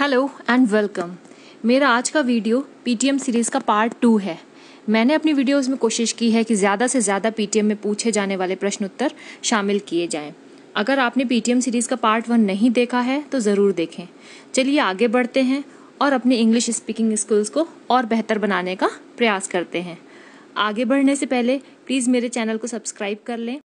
Hello and welcome मेरा आज का वीडियो पीटीएम सीरीज़ का पार्ट टू है। मैंने अपनी वीडियोस में कोशिश की है कि ज़्यादा से ज़्यादा पीटीएम में पूछे जाने वाले प्रश्न उत्तर शामिल किए जाएँ। अगर आपने पीटीएम सीरीज़ का पार्ट वन नहीं देखा है तो ज़रूर देखें। चलिए आगे बढ़ते हैं और अपने इंग्लिश स्पीकिंग स्किल्स को और बेहतर बनाने का प्रयास करते हैं। आगे बढ़ने से पहले प्लीज़ मेरे चैनल को सब्सक्राइब कर लें।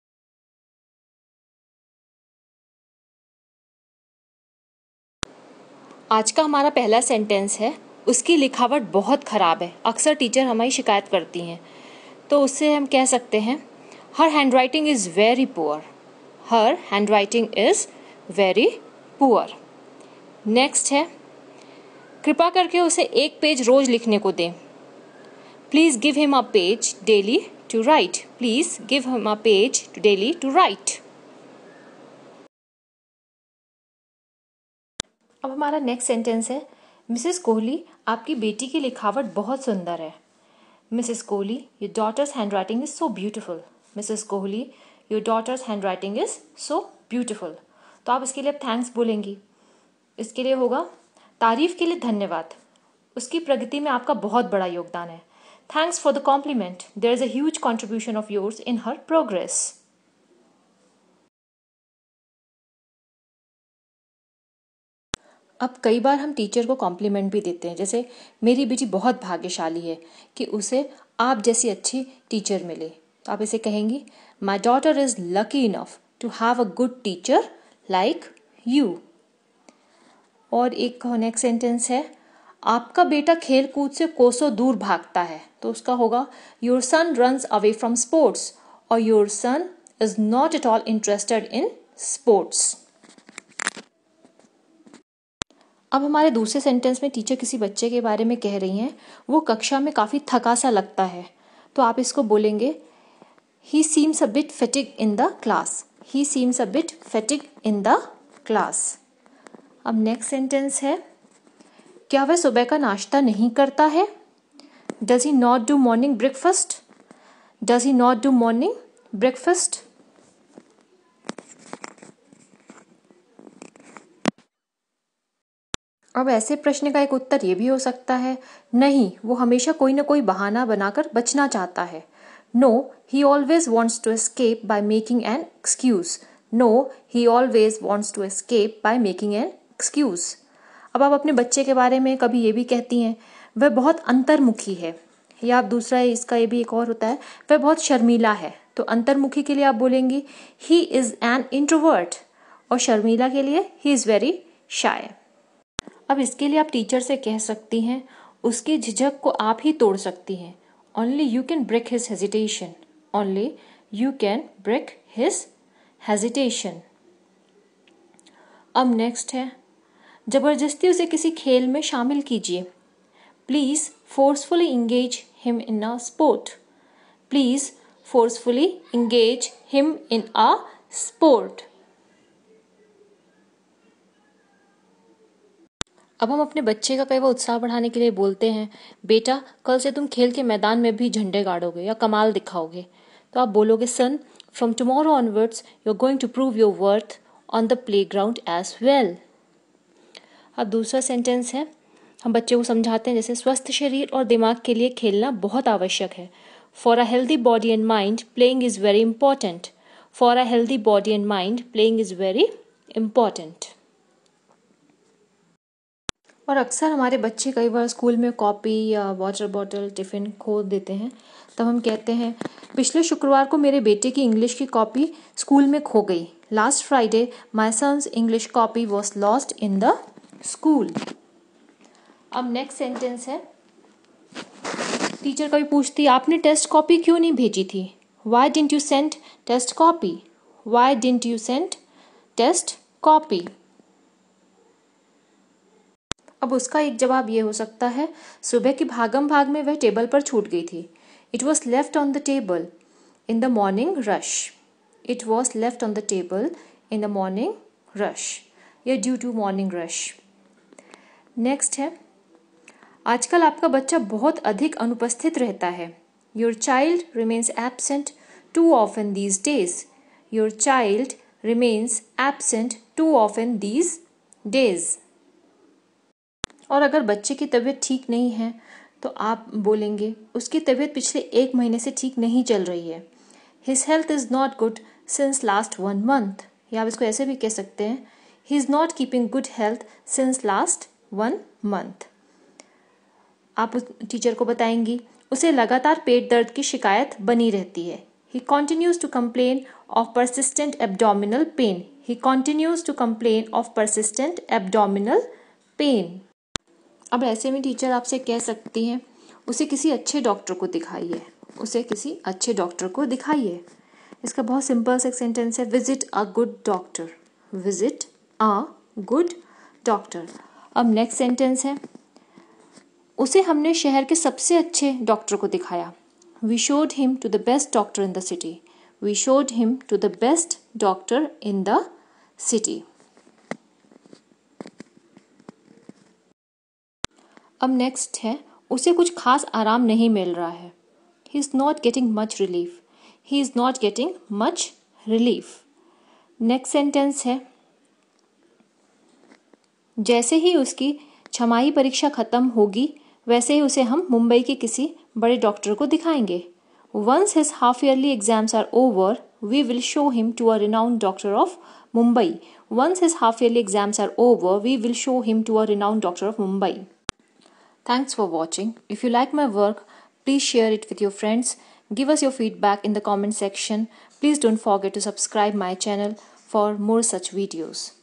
आज का हमारा पहला सेंटेंस है। उसकी लिखावट बहुत ख़राब है। अक्सर टीचर हमारी शिकायत करती हैं। तो उससे हम कह सकते हैं her hand writing is very poor her hand writing is very poor next है, कृपा करके उसे एक पेज रोज लिखने को दें। Please give him a page daily to write please give him a page daily to write अब हमारा नेक्स्ट सेंटेंस है मिसेस कोहली आपकी बेटी की लिखावट बहुत सुंदर है। Mrs Kohli your daughter's hand writing is so beautiful Mrs Kohli your daughter's hand writing is so beautiful तो आप इसके लिए अब थैंक्स बोलेंगी। इसके लिए होगा, तारीफ़ के लिए धन्यवाद। उसकी प्रगति में आपका बहुत बड़ा योगदान है। Thanks for the compliment there is a huge contribution of yours in her progress अब कई बार हम टीचर को कॉम्प्लीमेंट भी देते हैं। जैसे, मेरी बेटी बहुत भाग्यशाली है कि उसे आप जैसी अच्छी टीचर मिले। तो आप इसे कहेंगी my daughter is lucky enough to have a good teacher like you और एक नेक्स्ट सेंटेंस है, आपका बेटा खेल कूद से कोसों दूर भागता है। तो उसका होगा your son runs away from sports और your son is not at all interested in sports अब हमारे दूसरे सेंटेंस में टीचर किसी बच्चे के बारे में कह रही हैं, वो कक्षा में काफ़ी थका सा लगता है। तो आप इसको बोलेंगे he seems a bit fatigued in the class he seems a bit fatigued in the class अब नेक्स्ट सेंटेंस है, क्या वह सुबह का नाश्ता नहीं करता है? Does he not do morning breakfast does he not do morning breakfast अब ऐसे प्रश्न का एक उत्तर ये भी हो सकता है, नहीं, वो हमेशा कोई ना कोई बहाना बनाकर बचना चाहता है। No he always wants to escape by making an excuse no he always wants to escape by making an excuse अब आप अपने बच्चे के बारे में कभी ये भी कहती हैं, वह बहुत अंतर्मुखी है। या आप दूसरा इसका ये भी एक और होता है, वह बहुत शर्मीला है। तो अंतर्मुखी के लिए आप बोलेंगी ही इज़ एन इंट्रोवर्ट और शर्मीला के लिए ही इज़ वेरी शाय अब इसके लिए आप टीचर से कह सकती हैं, उसकी झिझक को आप ही तोड़ सकती हैं। Only you can break his hesitation only you can break his hesitation अब नेक्स्ट है। ज़बरदस्ती उसे किसी खेल में शामिल कीजिए। Please forcefully engage him in a sport please forcefully engage him in a sport अब हम अपने बच्चे का कई उत्साह बढ़ाने के लिए बोलते हैं, बेटा, कल से तुम खेल के मैदान में भी झंडे गाड़ोगे या कमाल दिखाओगे। तो आप बोलोगे, son from tomorrow onwards you are going to prove your worth on the playground as well अब दूसरा सेंटेंस है, हम बच्चे को समझाते हैं, जैसे, स्वस्थ शरीर और दिमाग के लिए खेलना बहुत आवश्यक है। For a healthy body and mind playing is very important for a healthy body and mind playing is very important और अक्सर हमारे बच्चे कई बार स्कूल में कॉपी या वाटर बॉटल, टिफ़िन खो देते हैं। तब हम कहते हैं, पिछले शुक्रवार को मेरे बेटे की इंग्लिश की कॉपी स्कूल में खो गई। Last Friday my son's English copy was lost in the school अब नेक्स्ट सेंटेंस है। टीचर कभी पूछती, आपने टेस्ट कॉपी क्यों नहीं भेजी थी? Why didn't you sent test copy why didn't you sent test copy अब उसका एक जवाब ये हो सकता है, सुबह की भागम भाग में वह टेबल पर छूट गई थी। It was left on the table in the morning rush it was left on the table in the morning rush या due to morning rush next है। आजकल आपका बच्चा बहुत अधिक अनुपस्थित रहता है। Your child remains absent too of often these days your child remains absent too of often these days और अगर बच्चे की तबीयत ठीक नहीं है तो आप बोलेंगे, उसकी तबीयत पिछले एक महीने से ठीक नहीं चल रही है। His health is not good since last one month या आप इसको ऐसे भी कह सकते हैं he is not keeping good health since last one month आप उस टीचर को बताएँगी, उसे लगातार पेट दर्द की शिकायत बनी रहती है। He continues to complain of persistent abdominal pain he continues to complain of persistent abdominal pain अब ऐसे में टीचर आपसे कह सकती हैं, उसे किसी अच्छे डॉक्टर को दिखाइए, उसे किसी अच्छे डॉक्टर को दिखाइए। इसका बहुत सिंपल सा सेंटेंस है visit a good doctor visit a good doctor अब नेक्स्ट सेंटेंस है, उसे हमने शहर के सबसे अच्छे डॉक्टर को दिखाया। We showed him to the best doctor in the city we showed him to the best doctor in the city अब नेक्स्ट है, उसे कुछ खास आराम नहीं मिल रहा है। He is not getting much relief he is not getting much relief next sentence है, जैसे ही उसकी छमाही परीक्षा खत्म होगी, वैसे ही उसे हम मुंबई के किसी बड़े डॉक्टर को दिखाएँगे। Once his half yearly exams are over we will show him to a renowned doctor of Mumbai once his half yearly exams are over we will show him to a renowned doctor of Mumbai Thanks for watching. If you like my work, please share it with your friends. Give us your feedback in the comment section. Please don't forget to subscribe my channel for more such videos.